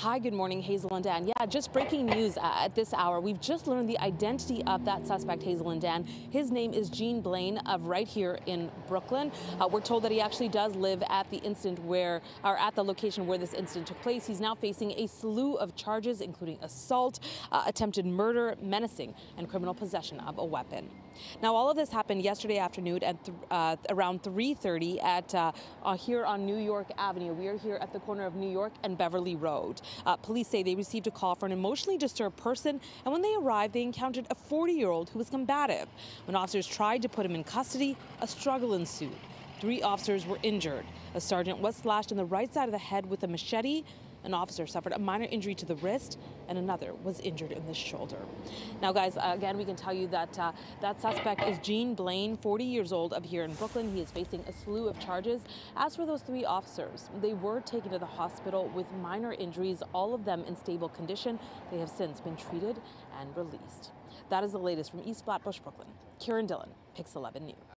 Hi, good morning, Hazel and Dan. Yeah, just breaking news uh, at this hour. We've just learned the identity of that suspect, Hazel and Dan. His name is Gene Blaine of right here in Brooklyn. Uh, we're told that he actually does live at the incident where, or at the location where this incident took place. He's now facing a slew of charges, including assault, uh, attempted murder, menacing, and criminal possession of a weapon. Now, all of this happened yesterday afternoon at th uh, around 3:30 at uh, uh, here on New York Avenue. We are here at the corner of New York and Beverly Road. Uh, police say they received a call for an emotionally disturbed person, and when they arrived, they encountered a 40-year-old who was combative. When officers tried to put him in custody, a struggle ensued. Three officers were injured. A sergeant was slashed in the right side of the head with a machete. An officer suffered a minor injury to the wrist, and another was injured in the shoulder. Now, guys, again, we can tell you that uh, that suspect is Gene Blaine, 40 years old, of here in Brooklyn. He is facing a slew of charges. As for those three officers, they were taken to the hospital with minor injuries, all of them in stable condition. They have since been treated and released. That is the latest from East Flatbush, Brooklyn. Kiran Dhillon, Pix 11 News.